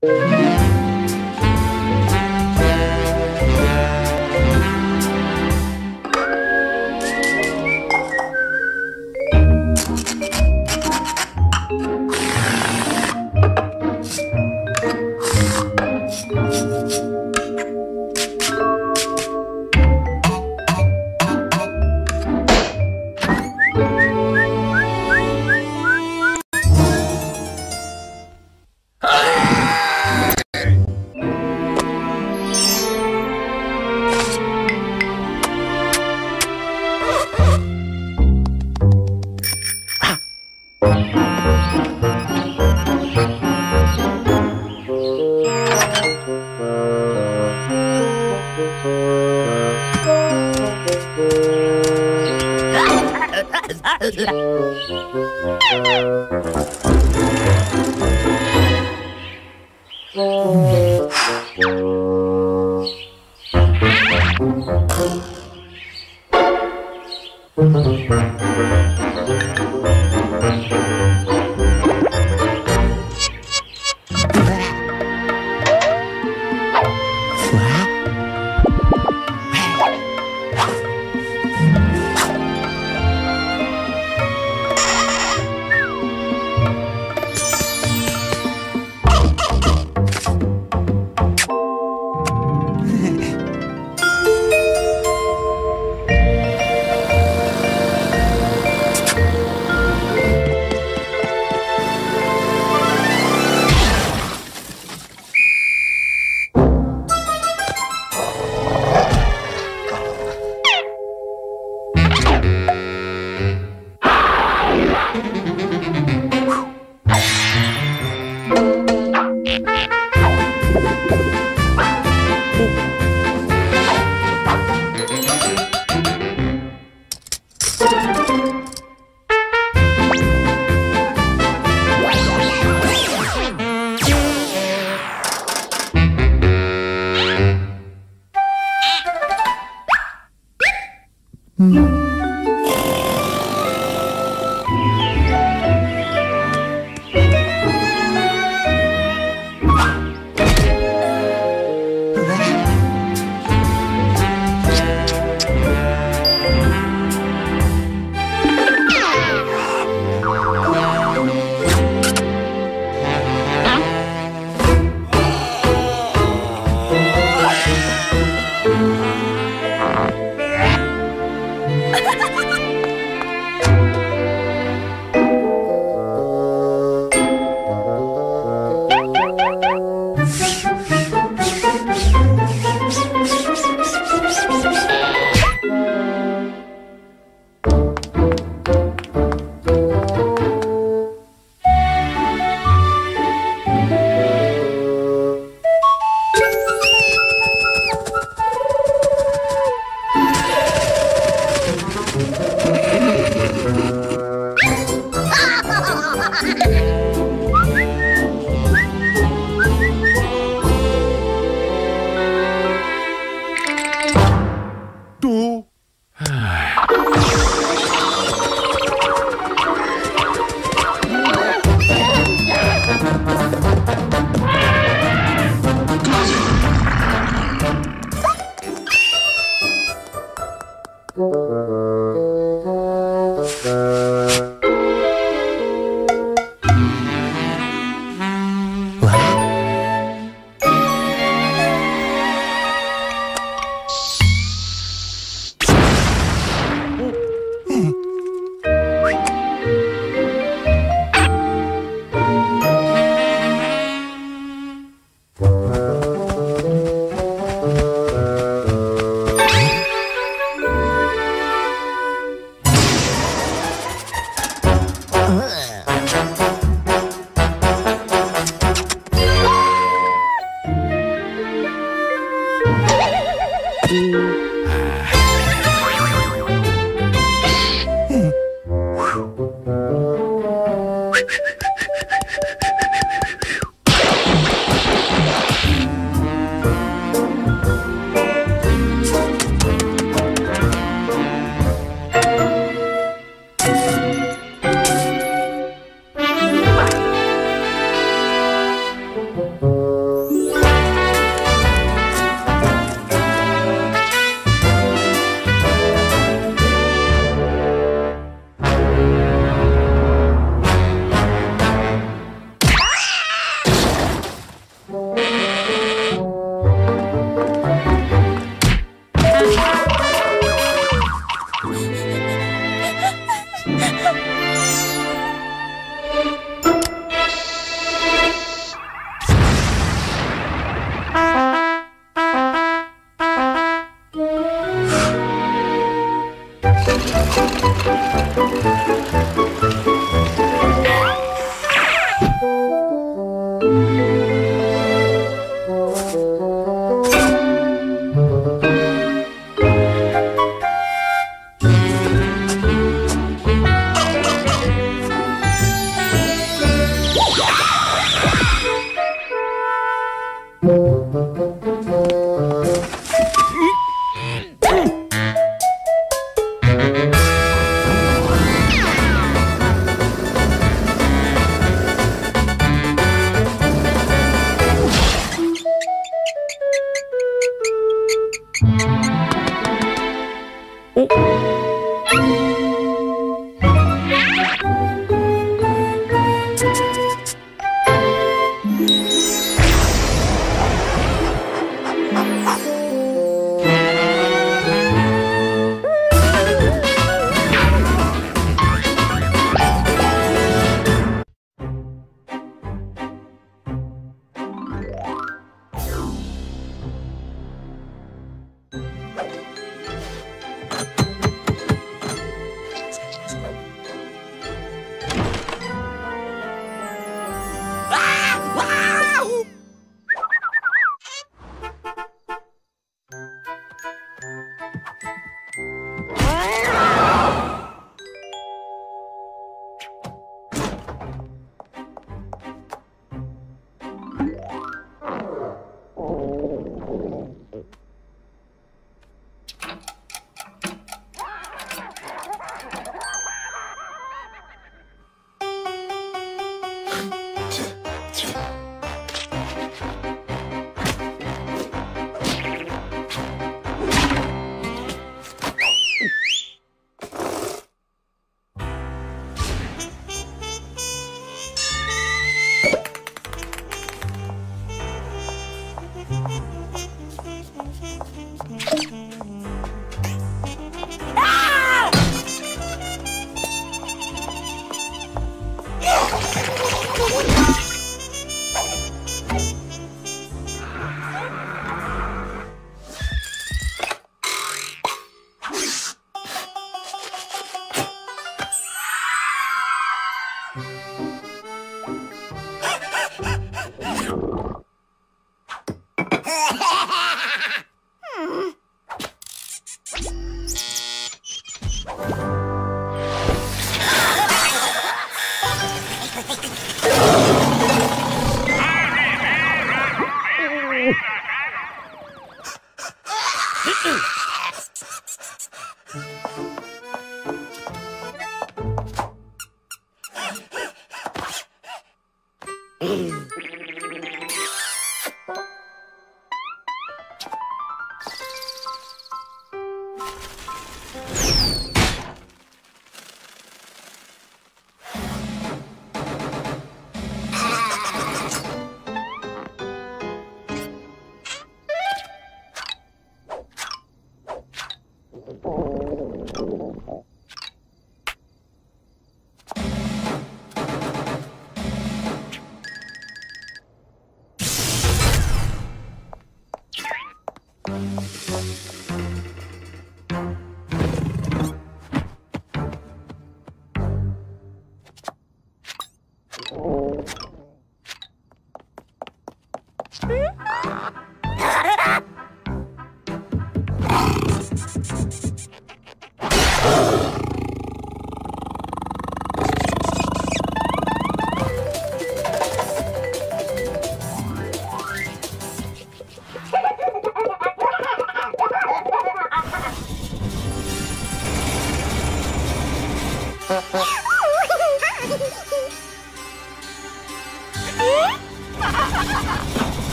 Música là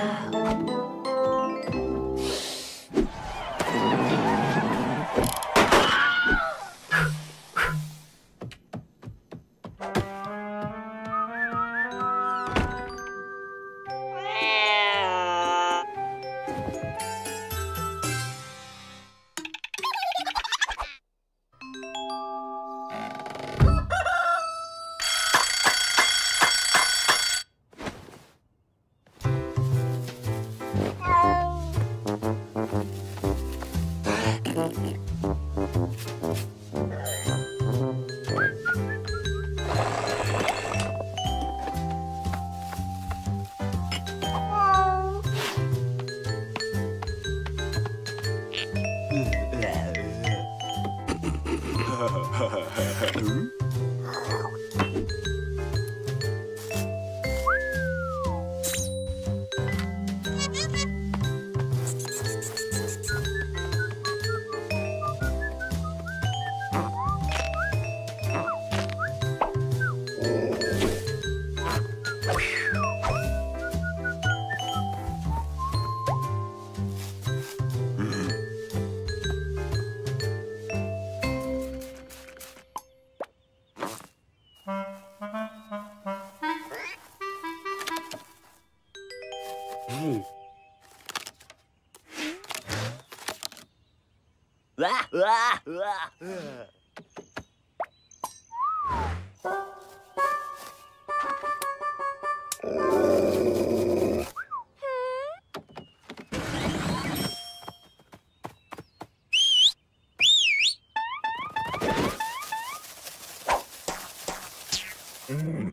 아! Mm.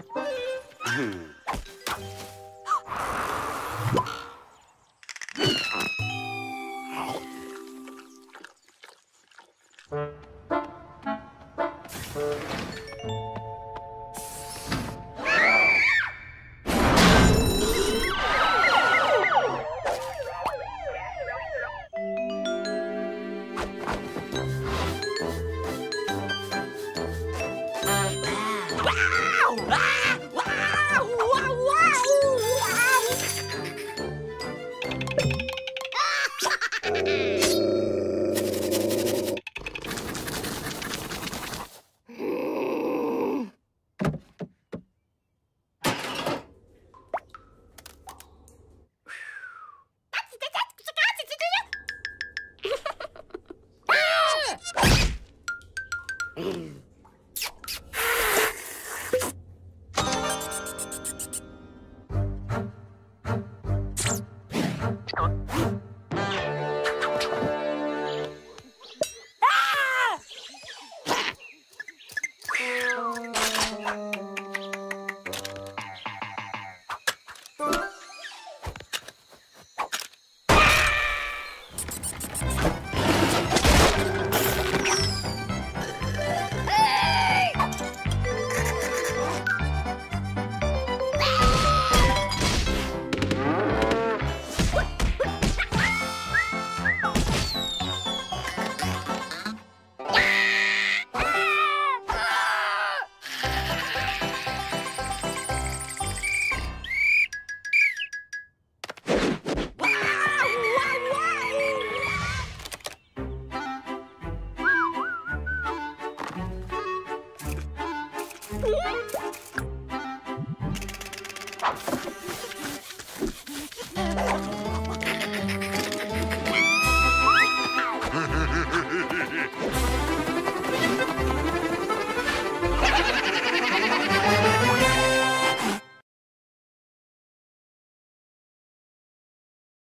ah 人。